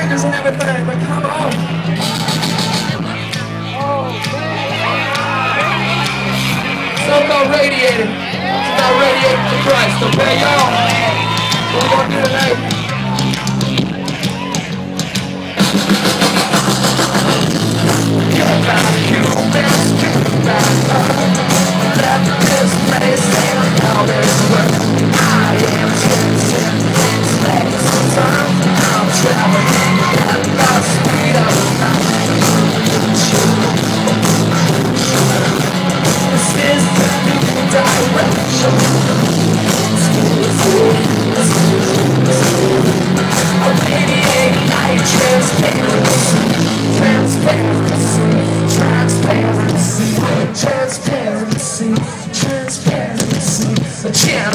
fingers and everything, but come on. So-called Radiator. It's about radiating for Christ, okay, y'all? What we gonna do tonight?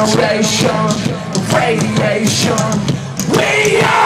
Generation radiation. We are